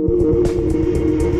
Thank you.